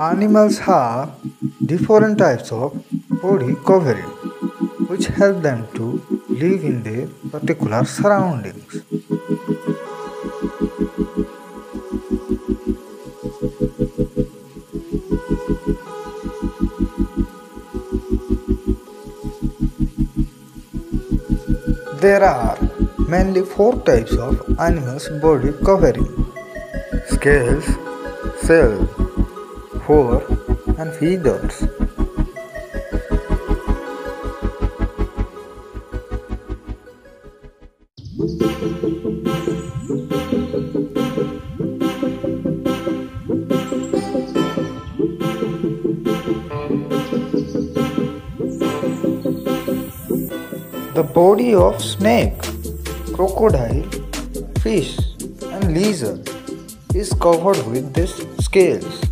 Animals have different types of body covering which help them to live in their particular surroundings. There are mainly four types of animals' body covering scales, shell, fur, and feathers. The body of snake, crocodile, fish, and lizard is covered with these scales.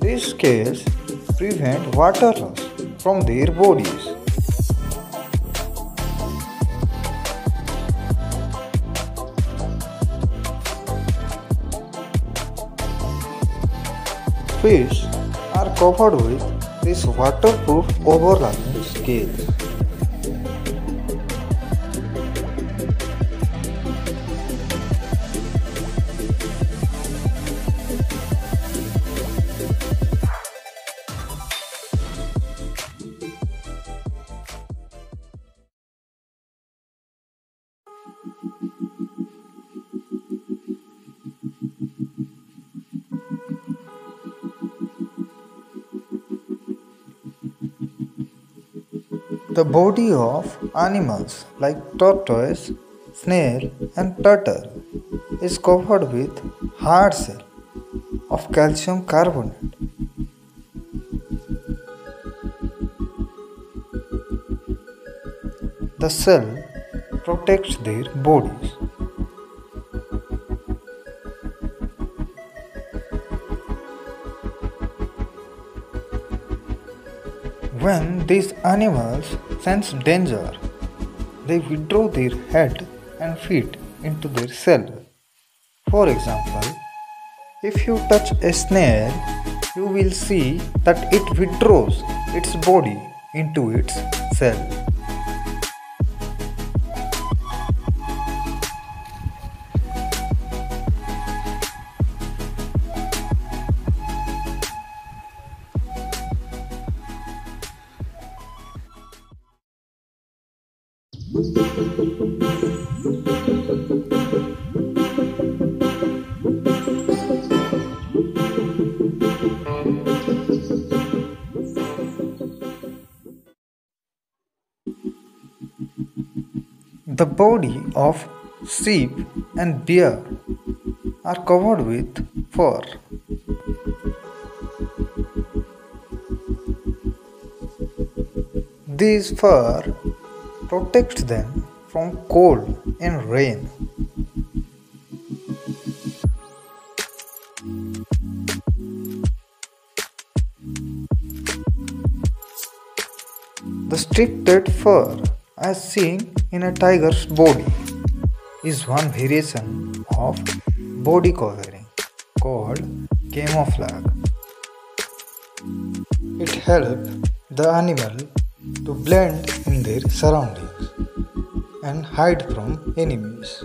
These scales prevent water loss from their bodies. Fish are covered with these waterproof overlapping scales. The body of animals like tortoise, snail, and turtle is covered with hard shell of calcium carbonate. The shell protects their bodies. When these animals sense danger, they withdraw their head and feet into their shell. For example, if you touch a snail, you will see that it withdraws its body into its shell. The body of sheep and bear are covered with fur. This fur protects them from cold and rain. The striped fur, as seen in a tiger's body, is one variation of body covering called camouflage. It helps the animal to blend in their surroundings and hide from enemies.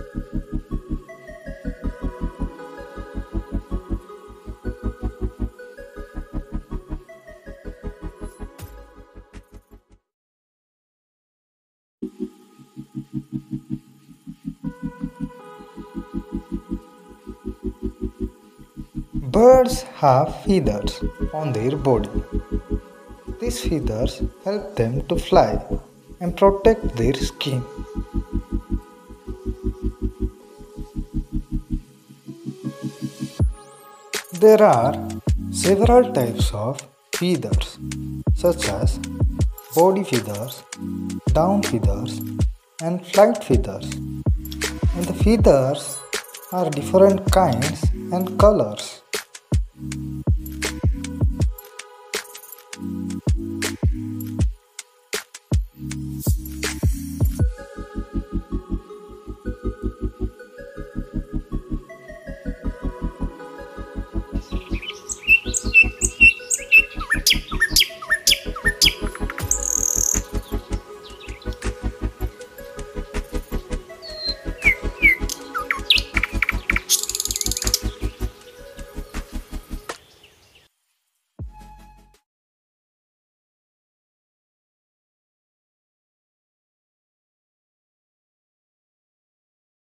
Birds have feathers on their body. These feathers help them to fly and protect their skin. There are several types of feathers, such as body feathers, down feathers, and flight feathers. And the feathers are different kinds and colors.